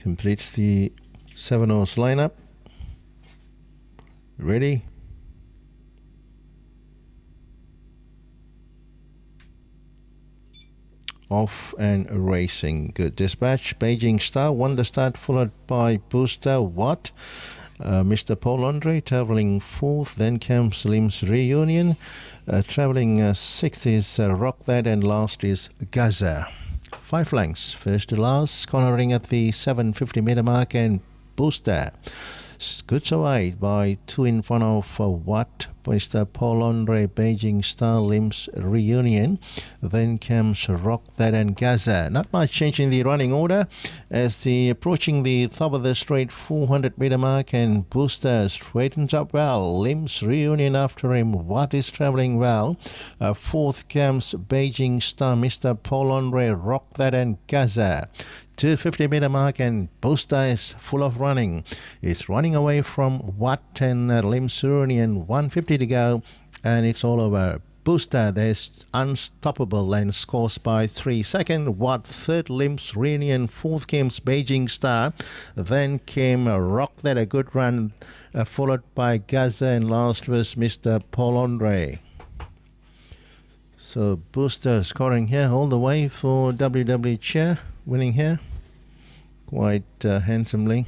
completes the seven horse lineup. Ready? Off and racing. Good dispatch. Beijing Star won the start, followed by Booster Watt. Uh, Mr. Paul Andre traveling fourth. Then comes Slim's Reunion. Uh, traveling uh, sixth is uh, Rock That, and last is Gaza. Five lengths, first to last, cornering at the 750 meter mark, and Booster. Good away by two in front of uh, Watt, Mr. Paul Andre Beijing Star Limbs reunion. Then comes Rock That and Gaza. Not much change in the running order as the approaching the top of the straight 400 meter mark and Booster straightens up well. Limbs reunion after him. Watt is traveling well. Uh, fourth comes Beijing Star Mr. Paul Andre Rock That and Gaza. 250 meter mark and Booster is full of running. It's running away from Watt and uh, Limbs Reunion 150 to go and it's all over. Booster, there's unstoppable and scores by three. Second, Watt, third, Limbs Reunion, fourth came Beijing Star. Then came Rock That, a good run, uh, followed by Gaza, and last was Mr. Paul Andre. So Booster scoring here all the way for WW Chair, winning here quite uh, handsomely.